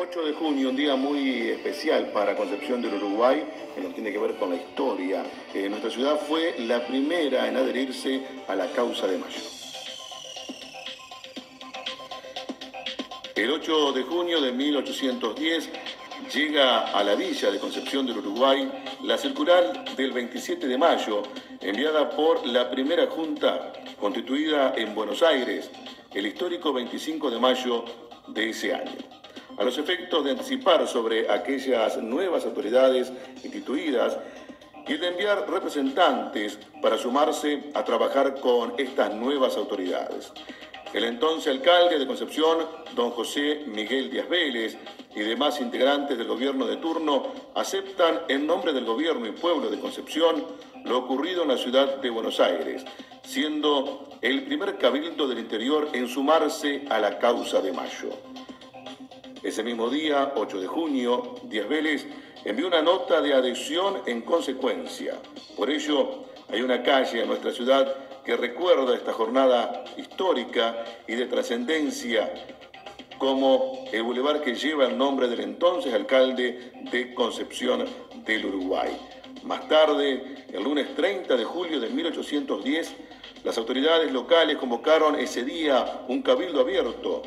8 de junio, un día muy especial para Concepción del Uruguay, que nos tiene que ver con la historia. Eh, nuestra ciudad fue la primera en adherirse a la causa de Mayo. El 8 de junio de 1810 llega a la villa de Concepción del Uruguay la circular del 27 de mayo, enviada por la primera junta constituida en Buenos Aires, el histórico 25 de mayo de ese año a los efectos de anticipar sobre aquellas nuevas autoridades instituidas y de enviar representantes para sumarse a trabajar con estas nuevas autoridades. El entonces alcalde de Concepción, don José Miguel Díaz Vélez, y demás integrantes del gobierno de turno aceptan en nombre del gobierno y pueblo de Concepción lo ocurrido en la ciudad de Buenos Aires, siendo el primer cabildo del interior en sumarse a la causa de Mayo. Ese mismo día, 8 de junio, Díaz Vélez envió una nota de adhesión en consecuencia. Por ello, hay una calle en nuestra ciudad que recuerda esta jornada histórica y de trascendencia como el bulevar que lleva el nombre del entonces alcalde de Concepción del Uruguay. Más tarde, el lunes 30 de julio de 1810, las autoridades locales convocaron ese día un cabildo abierto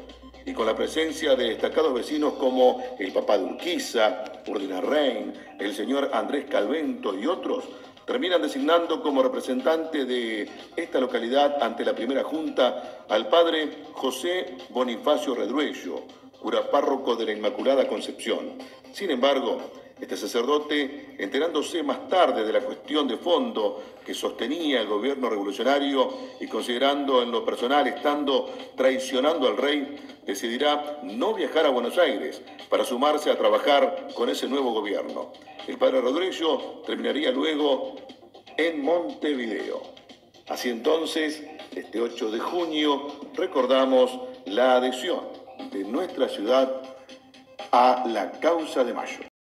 y con la presencia de destacados vecinos como el papá de Urquiza, Urdina Rein, el señor Andrés Calvento y otros, terminan designando como representante de esta localidad ante la primera junta al padre José Bonifacio Redruello, cura párroco de la Inmaculada Concepción. Sin embargo, este sacerdote, enterándose más tarde de la cuestión de fondo que sostenía el gobierno revolucionario y considerando en lo personal estando traicionando al rey, decidirá no viajar a Buenos Aires para sumarse a trabajar con ese nuevo gobierno. El padre Rodríguez terminaría luego en Montevideo. Así entonces, este 8 de junio, recordamos la adhesión de nuestra ciudad a la causa de Mayo.